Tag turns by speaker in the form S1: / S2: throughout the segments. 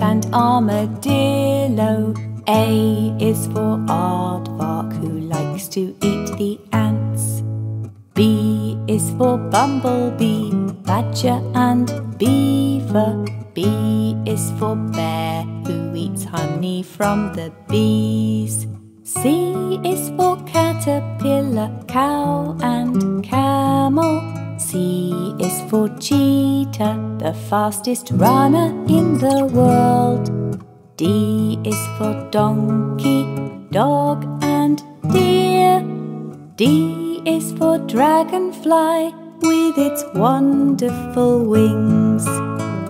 S1: ant and armadillo. A is for aardvark who likes to eat the ants. B is for bumblebee, badger and beaver. B is for bear who eats honey from the bees. C is for caterpillar, cow and camel. C is for cheetah, the fastest runner in the world. D is for donkey, dog and deer. D is for dragonfly with its wonderful wings.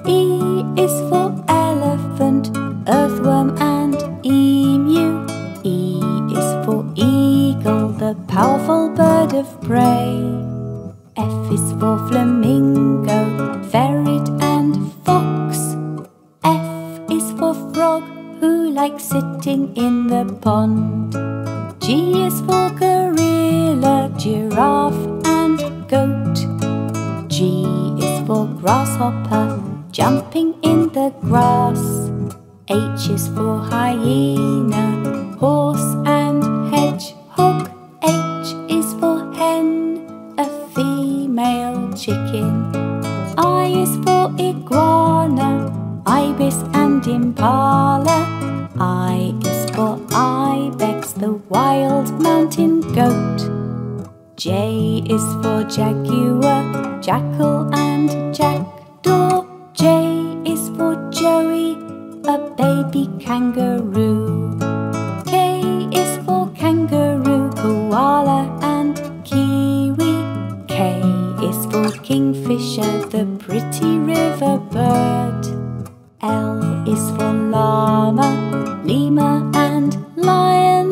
S1: E is for elephant, earthworm and emu. E is for eagle, the powerful bird of prey. F is for flamingo, ferret and fox. F is for frog who likes sitting in the pond. G is for gorilla, giraffe and goat. G is for grasshopper, jumping in the grass. H is for hyena, horse and chicken. I is for iguana, ibis and impala. I is for ibex, the wild mountain goat. J is for jaguar, jackal and jackdaw. J is for Joey, a baby kangaroo. Is kingfisher, the pretty river bird. L is for llama, lemur and lion.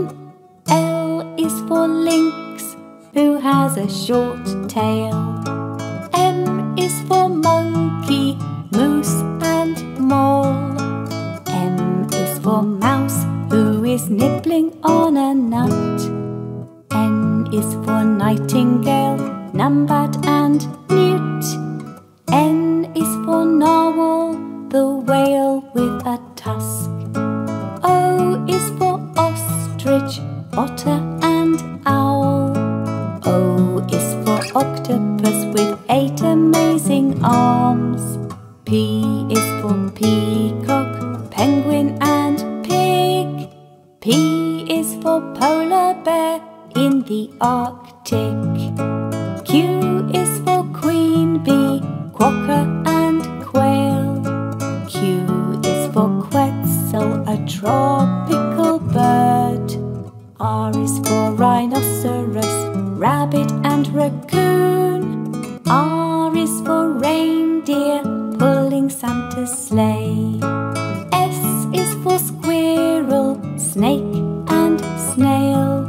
S1: L is for lynx, who has a short tail. M is for monkey, moose and mole. M is for mouse, who is nibbling on for polar bear in the Arctic. Q is for queen bee, quokka and quail. Q is for quetzal, a tropical bird. R is for rhinoceros, rabbit and raccoon. R is for reindeer, pulling Santa's sleigh. S is for squirrel, snake snail.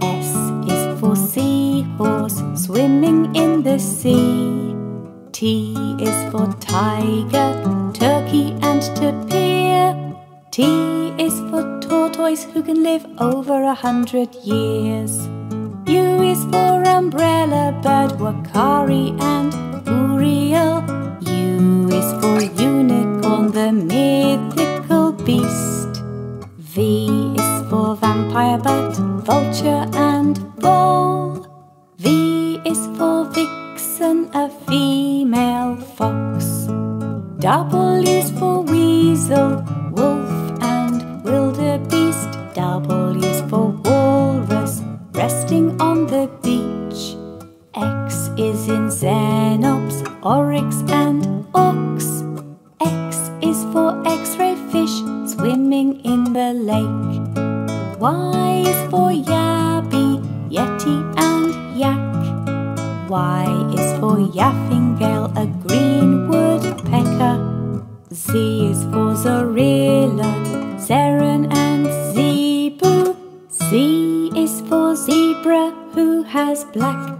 S1: S is for seahorse, swimming in the sea. T is for tiger, turkey and tapir. T is for tortoise who can live over a hundred years. U is for umbrella bird, uakari and for vampire bat, vulture and vole. V is for vixen, a female fox. Double is for weasel, wolf and wildebeest. Double is for walrus, resting on the beach. X is in xenops, oryx Y is for yabby, yeti and yak. Y is for yaffingale, a green woodpecker. Z is for zorilla, Zeren and zebu. Z is for zebra, who has black.